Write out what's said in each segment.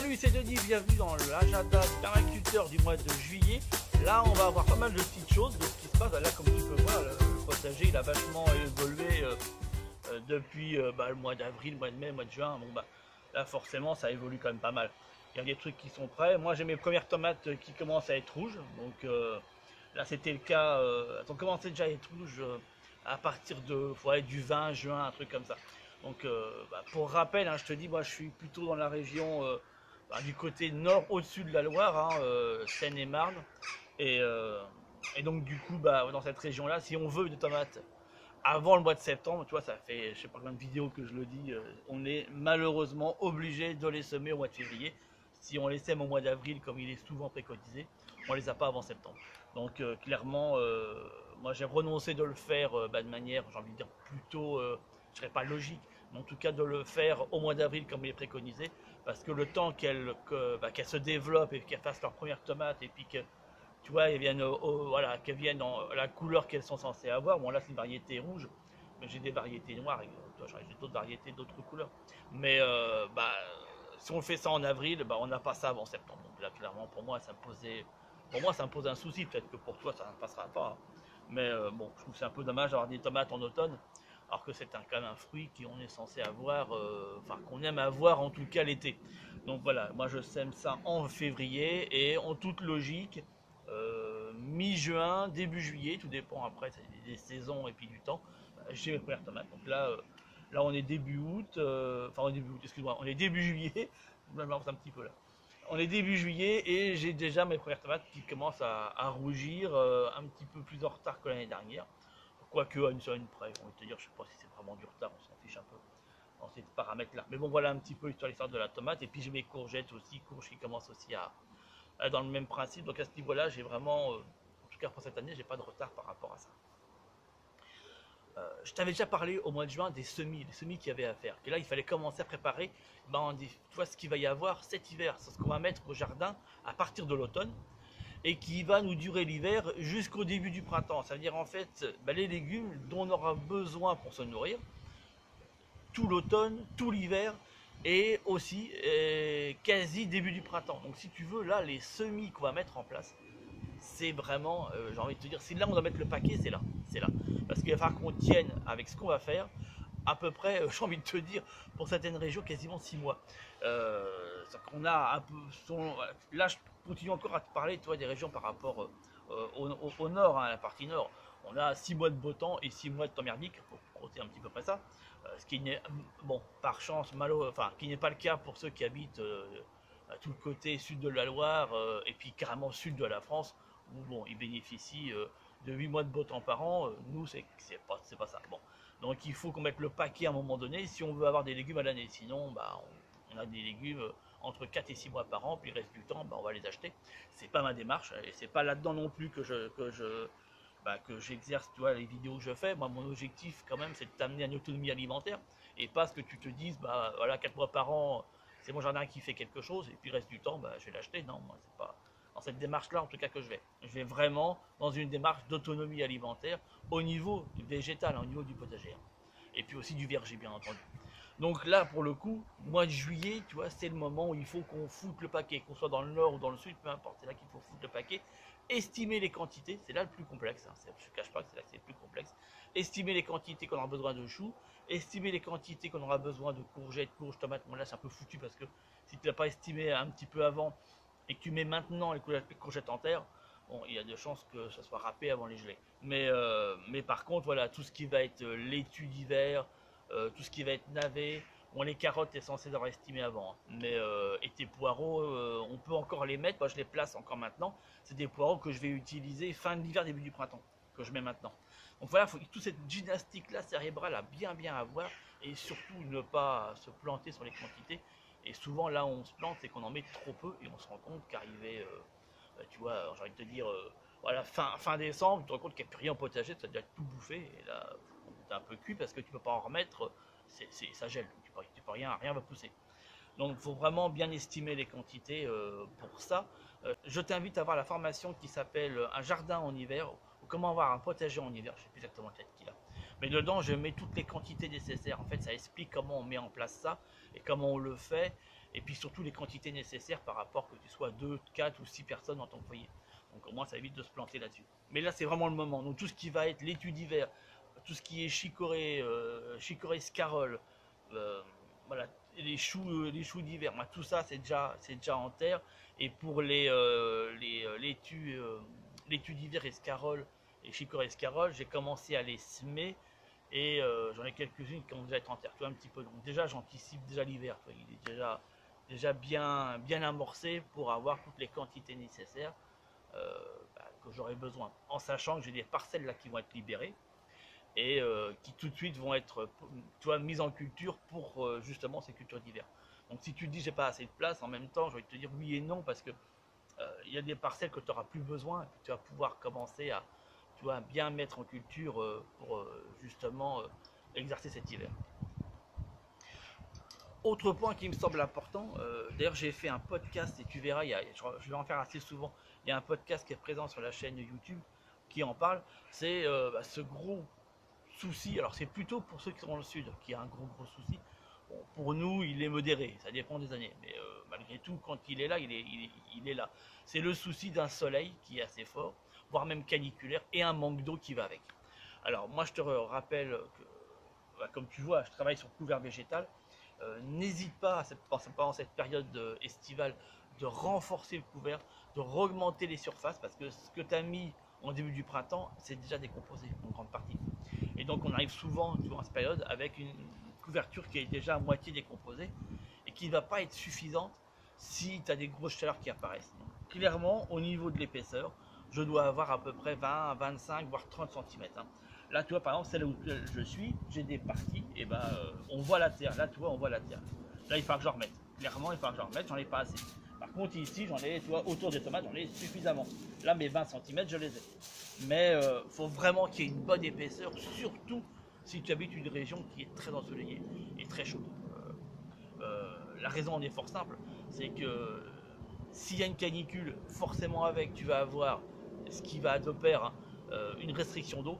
Salut, c'est Denis, bienvenue dans l'agenda d'agriculteur du mois de juillet. Là, on va avoir pas mal de petites choses de ce qui se passe. Là, comme tu peux voir, le potager, il a vachement évolué euh, euh, depuis euh, bah, le mois d'avril, mois de mai, mois de juin. Bon, bah, là, forcément, ça évolue quand même pas mal. Il y a des trucs qui sont prêts. Moi, j'ai mes premières tomates qui commencent à être rouges. Donc là, c'était le cas. elles ont commencé déjà à être rouges à partir de du 20 juin, un truc comme ça. Donc, bah, pour rappel, hein, je te dis, moi, je suis plutôt dans la région bah, du côté nord au-dessus de la Loire, hein, euh, Seine-et-Marne. Euh, et, donc du coup, bah, dans cette région-là, si on veut des tomates avant le mois de septembre, tu vois, ça fait, je sais pas combien de vidéos que je le dis, euh, on est malheureusement obligé de les semer au mois de février. Si on les sème au mois d'avril, comme il est souvent préconisé, on les a pas avant septembre. Donc clairement, moi j'ai renoncé de le faire bah, de manière, j'ai envie de dire plutôt, je serais pas logique, en tout cas de le faire au mois d'avril comme il est préconisé, parce que le temps qu'elles bah, se développent et qu'elles fassent leurs premières tomates et puis que tu vois, elles viennent, voilà, qu'elles viennent en la couleur qu'elles sont censées avoir. Bon, là, c'est une variété rouge, mais j'ai des variétés noires, j'ai d'autres variétés, d'autres couleurs. Mais euh, bah, si on fait ça en avril, bah, on n'a pas ça avant septembre. Donc là, clairement, pour moi, ça me posait, pour moi, ça me pose un souci. Peut-être que pour toi, ça ne passera pas. Mais euh, bon, je trouve c'est un peu dommage d'avoir des tomates en automne alors que c'est un, quand un fruit qu'on est censé avoir, euh, enfin qu'on aime avoir en tout cas l'été. Donc voilà, moi je sème ça en février et en toute logique, euh, mi-juin, début juillet, tout dépend après des saisons et puis du temps, euh, j'ai mes premières tomates. Donc là, là on est début août, enfin début août, excuse-moi, on est début juillet. On est début juillet et j'ai déjà mes premières tomates qui commencent à rougir, un petit peu plus en retard que l'année dernière. Quoique une semaine près, on va te dire, je sais pas si c'est vraiment du retard, on s'en fiche un peu dans ces paramètres-là. Mais bon, voilà un petit peu l'histoire de la tomate. Et puis j'ai mes courgettes aussi, courges qui commencent aussi à, dans le même principe. Donc à ce niveau-là, j'ai vraiment, euh, en tout cas pour cette année, j'ai pas de retard par rapport à ça. Euh, je t'avais déjà parlé au mois de juin des semis, les semis qu'il y avait à faire. Que là, il fallait commencer à préparer ben, tu vois ce qu'il va y avoir cet hiver, c'est ce qu'on va mettre au jardin à partir de l'automne et qui va nous durer l'hiver jusqu'au début du printemps. C'est-à-dire en fait bah, les légumes dont on aura besoin pour se nourrir tout l'automne, tout l'hiver et aussi euh, quasi début du printemps. Donc si tu veux, là, les semis qu'on va mettre en place, c'est vraiment, euh, j'ai envie de te dire, si là on doit mettre le paquet, c'est là, c'est là. Parce qu'il va falloir qu'on tienne avec ce qu'on va faire, à peu près, j'ai envie de te dire, pour certaines régions, quasiment six mois. Euh, qu'on a un peu, là je continue encore à te parler, toi, des régions par rapport euh, au, nord, hein, à la partie nord. On a six mois de beau temps et six mois de temps merdique, pour compter un petit peu près ça. Euh, ce qui n'est, bon, par chance, malo, enfin, qui n'est pas le cas pour ceux qui habitent à tout le côté sud de la Loire et puis carrément sud de la France, où bon, ils bénéficient de 8 mois de beau temps par an. nous, c'est, c'est pas, c'est pas ça. Bon. Donc il faut qu'on mette le paquet à un moment donné si on veut avoir des légumes à l'année. Sinon, bah, on, a des légumes euh, entre 4 et 6 mois par an, puis le reste du temps, on va les acheter. C'est pas ma démarche, et c'est pas là-dedans non plus que je, que je, bah, que j'exerce, les vidéos que je fais. Moi, mon objectif, quand même, c'est de t'amener à une autonomie alimentaire, et pas ce que tu te dises, bah, voilà, 4 mois par an, c'est mon jardin qui fait quelque chose, et puis le reste du temps, bah, je vais l'acheter. Non, moi, c'est pas dans cette démarche-là, en tout cas, que je vais. Je vais vraiment dans une démarche d'autonomie alimentaire au niveau végétal, au niveau du potager. Et puis aussi du verger, bien entendu. Donc là, pour le coup, mois de juillet, tu vois, c'est le moment où il faut qu'on foute le paquet, qu'on soit dans le nord ou dans le sud, peu importe, c'est là qu'il faut foutre le paquet. Estimer les quantités, c'est là le plus complexe, hein, je ne cache pas que c'est là que c'est le plus complexe. Estimer les quantités qu'on aura besoin de choux, estimer les quantités qu'on aura besoin de courgettes, courges, tomates. Bon là, c'est un peu foutu parce que si tu n'as pas estimé un petit peu avant, et que tu mets maintenant les courgettes en terre, il y a de chances que ça soit râpé avant les gelées. Mais, euh, par contre, voilà, tout ce qui va être euh, laitue d'hiver, tout ce qui va être navet, bon, les carottes, est censé avoir estimé avant. Hein. Mais, et tes poireaux, on peut encore les mettre, moi je les place encore maintenant. C'est des poireaux que je vais utiliser fin de l'hiver, début du printemps, que je mets maintenant. Donc voilà, il faut toute cette gymnastique-là cérébrale à bien bien avoir et surtout ne pas se planter sur les quantités et souvent, là où on se plante, c'est qu'on en met trop peu et on se rend compte qu'arrivé, euh, bah, tu vois, j'ai envie de te dire, euh, voilà, fin, fin décembre, tu te rends compte qu'il n'y a plus rien au potager, tu as déjà tout bouffé et là, tu es un peu cuit parce que tu peux pas en remettre, c'est, ça gèle, tu peux, peux rien, rien va pousser. Donc, il faut vraiment bien estimer les quantités euh, pour ça. je t'invite à voir la formation qui s'appelle Un jardin en hiver, ou comment avoir un potager en hiver, je ne sais plus exactement le titre qu'il a. Mais dedans, je mets toutes les quantités nécessaires. En fait, ça explique comment on met en place ça et comment on le fait. et puis surtout les quantités nécessaires par rapport que tu sois 2, 4 ou 6 personnes dans ton foyer. Donc au moins ça évite de se planter là-dessus. Mais là c'est vraiment le moment. Donc tout ce qui va être l'étude d'hiver, tout ce qui est chicorée, euh, chicorée scarole, euh, voilà, les choux, les choux d'hiver, tout ça c'est déjà, déjà en terre. Et pour les, euh, les laitues, d'hiver escarole et chicorée escarole, j'ai commencé à les semer et j'en ai quelques-unes qui vont déjà être en terre, tu vois un petit peu. Donc déjà j'anticipe déjà l'hiver, il est déjà, déjà bien, bien amorcé pour avoir toutes les quantités nécessaires. Euh, bah, que j'aurai besoin, en sachant que j'ai des parcelles là qui vont être libérées et euh, qui tout de suite vont être tu mises en culture pour euh, justement ces cultures d'hiver. Donc si tu te dis j'ai pas assez de place, en même temps je vais te dire oui et non parce que il y a des parcelles que tu n'auras plus besoin, que tu vas pouvoir commencer à bien mettre en culture pour justement exercer cet hiver. Autre point qui me semble important, d'ailleurs j'ai fait un podcast et tu verras, je vais en faire assez souvent, il y a un podcast qui est présent sur la chaîne YouTube qui en parle, c'est euh, bah, ce gros alors c'est plutôt pour ceux qui sont dans le sud, qui a un gros gros souci, pour nous il est modéré, ça dépend des années, mais euh, malgré tout quand il est là, il est, là. C'est le souci d'un soleil qui est assez fort, voire même caniculaire, et un manque d'eau qui va avec. Alors moi je te rappelle que, bah, comme tu vois, je travaille sur couvert végétal, euh, n'hésite pas, pendant cette période estivale, de renforcer le couvert, de augmenter les surfaces, parce que ce que tu as mis en début du printemps, c'est déjà décomposé en grande partie. Et donc on arrive souvent durant cette période avec une couverture qui est déjà à moitié décomposée et qui ne va pas être suffisante si tu as des grosses chaleurs qui apparaissent. clairement, au niveau de l'épaisseur, je dois avoir à peu près 20, 25, voire 30 cm. Hein. Là, tu vois, par exemple, celle où je suis, j'ai des parties, et ben, euh, on voit la terre. Là, tu vois, on voit la terre. Là, il faut que je remette. Clairement, il faut que je remette, j'en ai pas assez. Par contre, ici, j'en ai, tu vois, autour des tomates, j'en ai suffisamment. Là, mes 20 cm, je les ai. Mais euh, faut vraiment qu'il y ait une bonne épaisseur, surtout si tu habites une région qui est très ensoleillée et très chaude. Euh, euh, la raison en est fort simple, c'est que s'il y a une canicule, forcément avec, tu vas avoir ce qui va de pair hein, une restriction d'eau.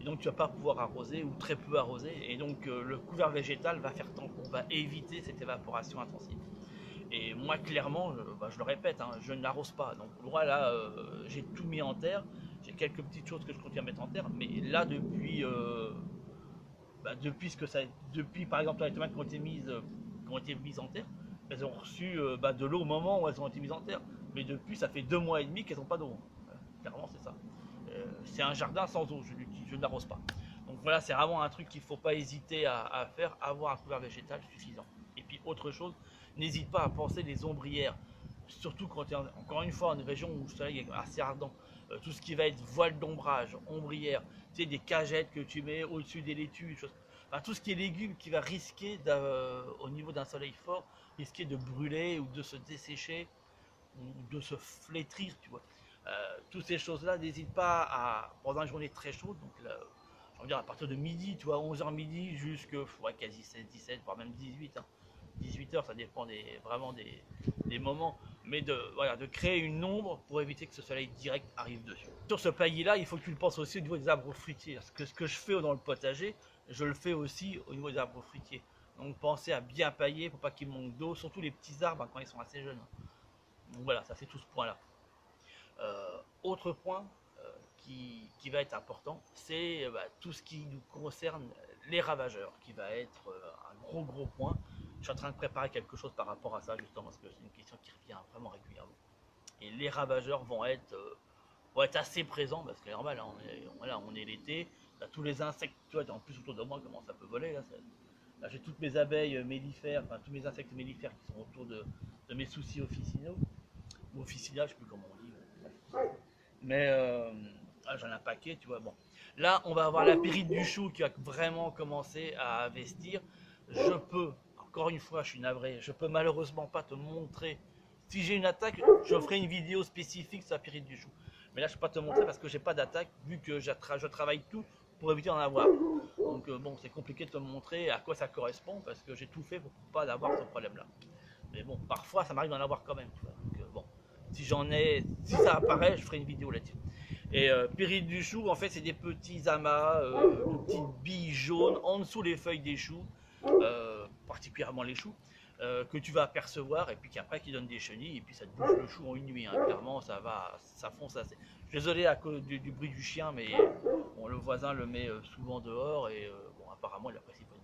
Et donc tu vas pas pouvoir arroser ou très peu arroser. Et donc le couvert végétal va faire tant qu'on va éviter cette évaporation intensive. Et moi, clairement, bah, je le répète, hein, je n'arrose pas. Donc, moi, là, euh, j'ai tout mis en terre. J'ai quelques petites choses que je continue à mettre en terre. Mais là, depuis, euh, bah, depuis ce que ça, depuis par exemple les tomates qui ont été mises, qui ont été mises en terre, elles ont reçu euh, bah, de l'eau au moment où elles ont été mises en terre. Mais depuis, ça fait deux mois et demi qu'elles n'ont pas d'eau. Clairement, c'est ça. c'est un jardin sans eau. Je, je n'arrose pas. Donc voilà, c'est vraiment un truc qu'il ne faut pas hésiter à faire, avoir un couvert végétal suffisant autre chose, n'hésite pas à penser les ombrières. Surtout quand tu es encore une fois en une région où le soleil est assez ardent. Euh, tout ce qui va être voile d'ombrage, ombrière, tu sais, des cagettes que tu mets au-dessus des laitues, tout ce qui est légumes qui va risquer euh, au niveau d'un soleil fort, risquer de brûler ou de se dessécher ou de se flétrir, tu vois. Euh, toutes ces choses-là, n'hésite pas à, pendant une journée très chaude, donc on va dire à partir de midi, tu vois, 11h midi jusqu'à ouais, quasi 16, 17, voire même 18, hein, 18h, ça dépend vraiment des, moments, mais de, voilà, de créer une ombre pour éviter que ce soleil direct arrive dessus. Sur ce paillis-là, il faut que tu le penses aussi au niveau des arbres fruitiers, parce que ce que je fais dans le potager, je le fais aussi au niveau des arbres fruitiers. Donc pensez à bien pailler pour pas qu'il manque d'eau, surtout les petits arbres quand ils sont assez jeunes. Donc voilà, ça c'est tout ce point-là. Euh, autre point euh, qui, va être important, c'est bah, tout ce qui nous concerne les ravageurs, qui va être euh, un gros gros point je suis en train de préparer quelque chose par rapport à ça, justement, parce que c'est une question qui revient vraiment régulièrement. Et les ravageurs vont être, euh, être assez présents, parce que c'est normal, hein, on est, on est l'été, tous les insectes, tu vois, en plus autour de moi, comment ça peut voler, là, j'ai toutes mes abeilles mellifères, enfin tous mes insectes mellifères qui sont autour de, mes soucis officinaux, ou officinales, je sais plus comment on dit. Mais euh, ah, j'en ai un paquet, tu vois, bon. Là, on va avoir la périte du chou qui va vraiment commencer à investir. Je peux encore une fois, je suis navré, je peux malheureusement pas te montrer. Si j'ai une attaque, je ferai une vidéo spécifique sur la pyrite du chou. Mais là, je peux pas te montrer parce que j'ai pas d'attaque, vu que je, travaille tout pour éviter d'en avoir. Donc euh, bon, c'est compliqué de te montrer à quoi ça correspond parce que j'ai tout fait pour pas avoir ce problème-là. Mais bon, parfois, ça m'arrive d'en avoir quand même. Donc euh, bon, si j'en ai, si ça apparaît, je ferai une vidéo là-dessus. Et euh, pyrite du chou, en fait, c'est des petits amas, de petites billes jaunes en dessous les feuilles des choux particulièrement les choux, que tu vas apercevoir et puis qu'après qui donne des chenilles et puis ça te bouge le chou en une nuit. Hein. Clairement, ça va, ça fonce assez. Désolé à cause du, bruit du chien, mais bon, le voisin le met souvent dehors et bon, apparemment il apprécie pas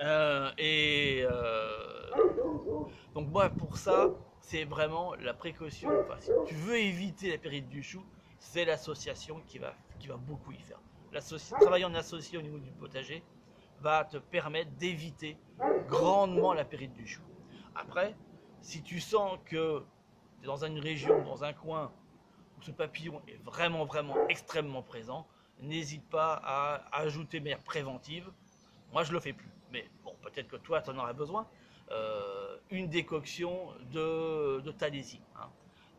euh, et euh, donc moi pour ça, c'est vraiment la précaution. Si tu veux éviter la périte du chou, c'est l'association qui va, qui va beaucoup y faire. Travailler en associé au niveau du potager va te permettre d'éviter grandement la périte du chou. Après, si tu sens que tu es dans une région, dans un coin où ce papillon est vraiment, vraiment extrêmement présent, n'hésite pas à ajouter mes préventives. Moi, je le fais plus mais bon, peut-être que toi, tu en auras besoin, euh, une décoction de, de hein,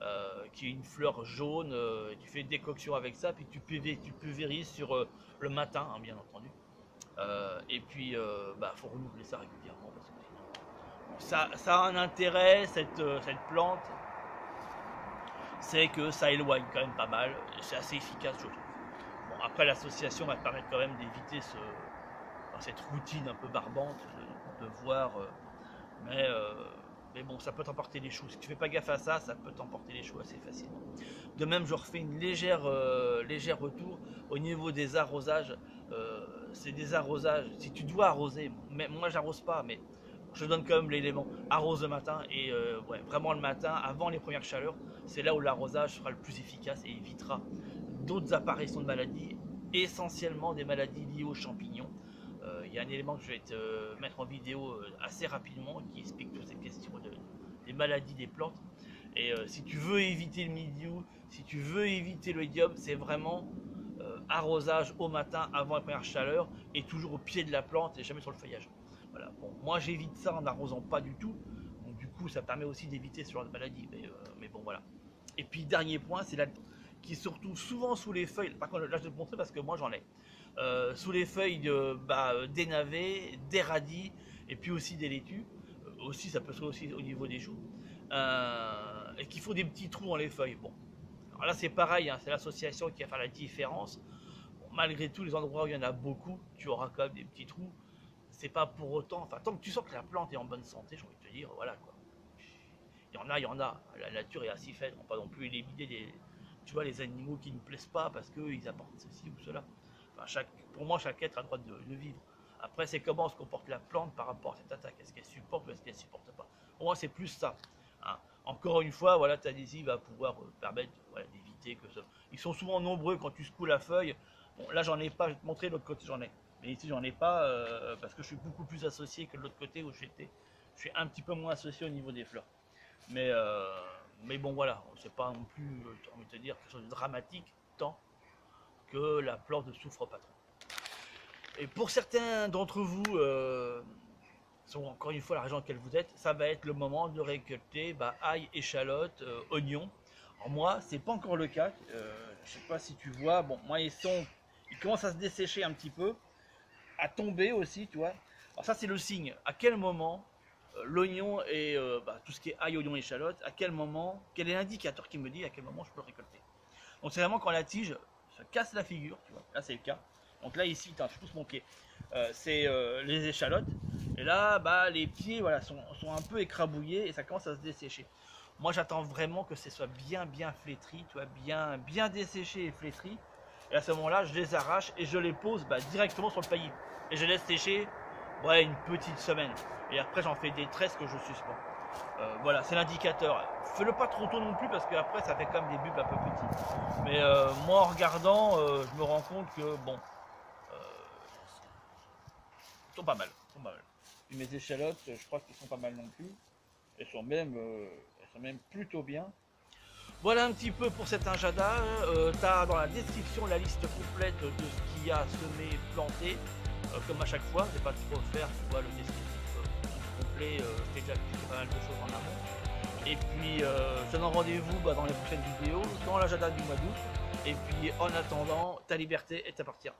euh, qui est une fleur jaune, euh, tu fais une décoction avec ça, puis tu, tu pulvérises sur le matin, hein, bien entendu. Et puis, il bah, faut renouveler ça régulièrement, parce que sinon, ça, a un intérêt, cette, cette plante, c'est que ça éloigne quand même pas mal, c'est assez efficace, je trouve. Bon, après, l'association va permettre quand même d'éviter ce cette routine un peu barbante de, voir. Euh, mais, euh, mais bon, ça peut t'emporter les choux. Si tu fais pas gaffe à ça, ça peut t'emporter les choux assez facilement. De même, je refais une légère, euh, légère retour au niveau des arrosages. C'est des arrosages. Si tu dois arroser, mais moi j'arrose pas, mais je donne quand même l'élément. Arrose le matin et ouais, vraiment le matin, avant les premières chaleurs, c'est là où l'arrosage sera le plus efficace et évitera d'autres apparitions de maladies, essentiellement des maladies liées aux champignons il y a un élément que je vais te euh, mettre en vidéo euh, assez rapidement qui explique toutes ces questions des maladies des plantes. Et euh, si tu veux éviter le milieu, si tu veux éviter le idiome, c'est vraiment arrosage au matin avant la première chaleur et toujours au pied de la plante et jamais sur le feuillage. Voilà. Bon, moi j'évite ça en n'arrosant pas du tout. Donc du coup ça permet aussi d'éviter ce genre de maladie. Mais, mais, bon voilà. Et puis dernier point, c'est la qui est surtout souvent sous les feuilles. Par contre là je vais te montrer parce que moi j'en ai. Euh, sous les feuilles de, bah, des navets, des radis et puis aussi des laitues. Euh, aussi, ça peut se aussi au niveau des choux. Euh, et qu'il faut des petits trous dans les feuilles. Bon, là c'est pareil, hein, c'est l'association qui va faire la différence. Malgré tout, les endroits où il y en a beaucoup, tu auras quand même des petits trous. C'est pas pour autant, enfin tant que tu sens que la plante est en bonne santé, j'ai envie de te dire, voilà quoi. Il y en a, il y en a. La nature est ainsi faite. On pas non plus éliminer des, tu vois, les animaux qui ne plaisent pas parce qu'ils apportent ceci ou cela pour moi, chaque être a le droit de, vivre. Après, c'est comment se comporte la plante par rapport à cette attaque. Est-ce qu'elle supporte ou est-ce qu'elle ne supporte pas? Pour moi, c'est plus ça. Hein. Encore une fois, voilà, ta adhésive va pouvoir euh, permettre d'éviter que ça. Ils sont souvent nombreux quand tu secoues la feuille. Là, j'en ai pas. Je vais te montrer l'autre côté, j'en ai. Mais ici, j'en ai pas euh, parce que je suis beaucoup plus associé que de l'autre côté où j'étais. Je suis un petit peu moins associé au niveau des fleurs. Mais, euh, mais bon, voilà. C'est pas non plus, envie de te dire, quelque chose de dramatique tant que la plante ne souffre pas trop. Et pour certains d'entre vous, euh, sont encore une fois la région dans laquelle vous êtes, ça va être le moment de récolter bah, ail, échalote, euh, oignons. Alors moi, c'est pas encore le cas. Euh, je sais pas si tu vois. Bon, moi ils sont, ils commencent à se dessécher un petit peu, à tomber aussi, tu vois. Alors ça c'est le signe. À quel moment euh, l'oignon et bah, tout ce qui est ail, oignon, échalote, à quel moment, quel est l'indicateur qui me dit à quel moment je peux récolter? Donc c'est vraiment quand la tige casse la figure, tu vois. Là, c'est le cas. Donc là, ici, je pousse mon pied. Euh, c'est euh, les échalotes. Et là, bah, les pieds voilà, sont, un peu écrabouillés et ça commence à se dessécher. Moi, j'attends vraiment que ce soit bien, bien flétri, tu vois, bien, bien desséché et flétri. Et à ce moment-là, je les arrache et je les pose bah, directement sur le paillis. Et je laisse sécher ouais, une petite semaine. Et après, j'en fais des tresses que je suspends. Euh, voilà, c'est l'indicateur. Fais-le pas trop tôt non plus parce qu'après ça fait comme des bulbes un peu petits. Mais euh, moi en regardant, euh, je me rends compte que bon, ils sont pas mal, mal. mes échalotes, je crois qu'ils sont pas mal non plus. Elles sont même, elles sont même plutôt bien. Voilà un petit peu pour cet injada. tu as dans la description la liste complète de ce qu'il y a semé, planté. comme à chaque fois, je pas trop faire, tu vois le descriptif complet, euh, je déjà pas mal de choses en amont. Et puis euh, je te donne rendez-vous bah, dans les prochaines vidéos, dans l'agenda du mois d'août. Et puis en attendant, ta liberté est à partir.